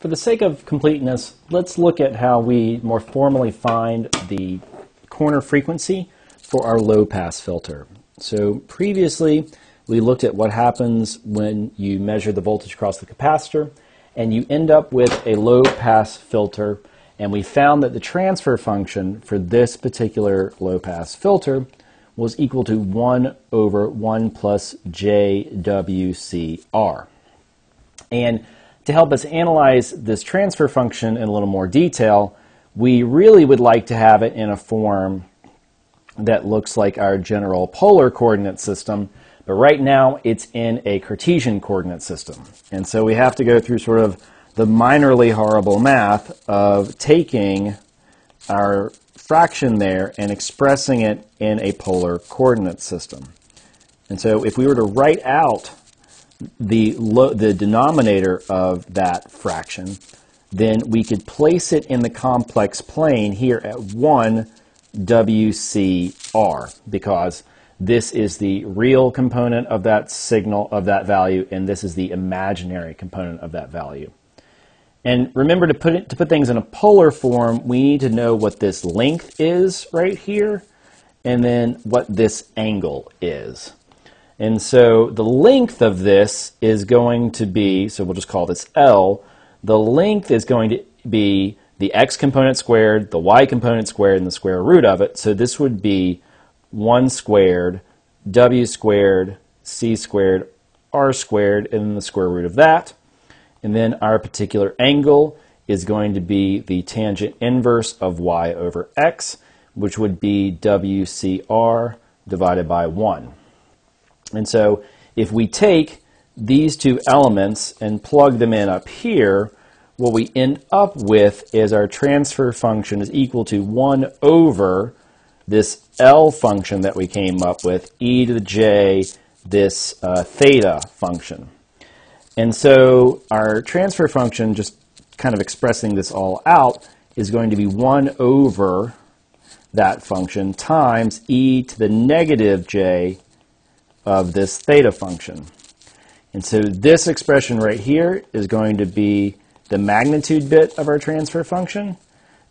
For the sake of completeness, let's look at how we more formally find the corner frequency for our low pass filter. So previously, we looked at what happens when you measure the voltage across the capacitor, and you end up with a low pass filter, and we found that the transfer function for this particular low pass filter was equal to 1 over 1 plus JWCR. And to help us analyze this transfer function in a little more detail, we really would like to have it in a form that looks like our general polar coordinate system, but right now it's in a Cartesian coordinate system. And so we have to go through sort of the minorly horrible math of taking our fraction there and expressing it in a polar coordinate system. And so if we were to write out the, the denominator of that fraction, then we could place it in the complex plane here at 1 WCR because this is the real component of that signal of that value and this is the imaginary component of that value. And remember to put it, to put things in a polar form, we need to know what this length is right here and then what this angle is. And so the length of this is going to be, so we'll just call this L, the length is going to be the x component squared, the y component squared, and the square root of it. So this would be 1 squared, w squared, c squared, r squared, and then the square root of that. And then our particular angle is going to be the tangent inverse of y over x, which would be WCR divided by 1. And so if we take these two elements and plug them in up here, what we end up with is our transfer function is equal to 1 over this L function that we came up with, e to the j, this uh, theta function. And so our transfer function, just kind of expressing this all out, is going to be 1 over that function times e to the negative j of this theta function. And so this expression right here is going to be the magnitude bit of our transfer function,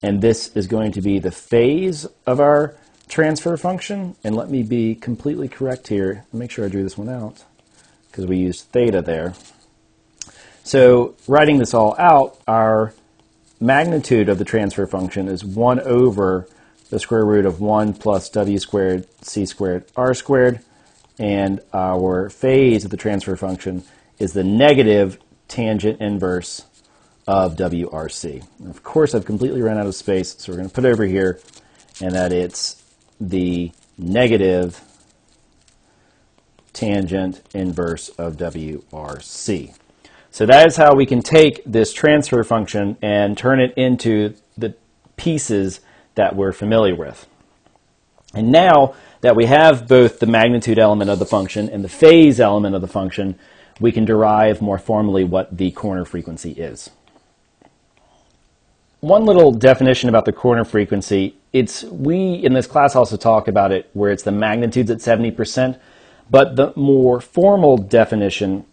and this is going to be the phase of our transfer function. And let me be completely correct here. Make sure I drew this one out because we used theta there. So writing this all out, our magnitude of the transfer function is 1 over the square root of 1 plus w squared c squared r squared and our phase of the transfer function is the negative tangent inverse of WRC. And of course, I've completely run out of space, so we're going to put over here, and that it's the negative tangent inverse of WRC. So that is how we can take this transfer function and turn it into the pieces that we're familiar with. And now that we have both the magnitude element of the function and the phase element of the function, we can derive more formally what the corner frequency is. One little definition about the corner frequency, it's we in this class also talk about it where it's the magnitudes at 70%, but the more formal definition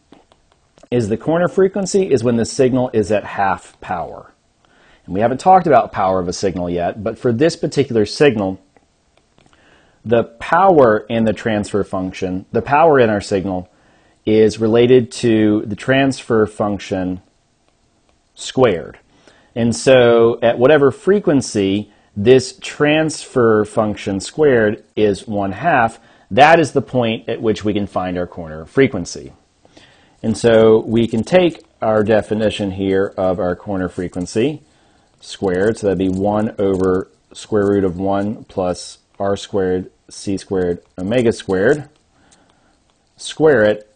is the corner frequency is when the signal is at half power. And we haven't talked about power of a signal yet, but for this particular signal, the power in the transfer function, the power in our signal, is related to the transfer function squared. And so at whatever frequency this transfer function squared is 1 half, that is the point at which we can find our corner frequency. And so we can take our definition here of our corner frequency squared, so that'd be 1 over square root of 1 plus r squared c squared omega squared, square it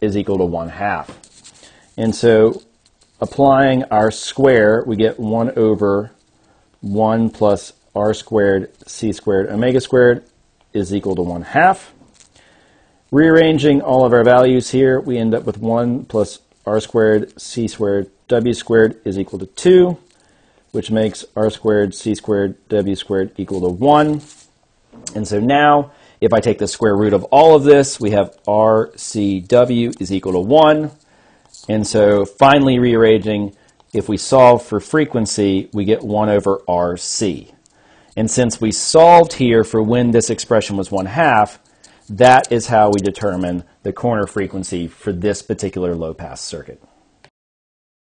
is equal to 1 half. And so applying our square, we get 1 over 1 plus r squared c squared omega squared is equal to 1 half. Rearranging all of our values here, we end up with 1 plus r squared c squared w squared is equal to 2, which makes r squared c squared w squared equal to 1. And so now, if I take the square root of all of this, we have RCW is equal to 1. And so finally rearranging if we solve for frequency, we get 1 over RC. And since we solved here for when this expression was 1 half, that is how we determine the corner frequency for this particular low-pass circuit.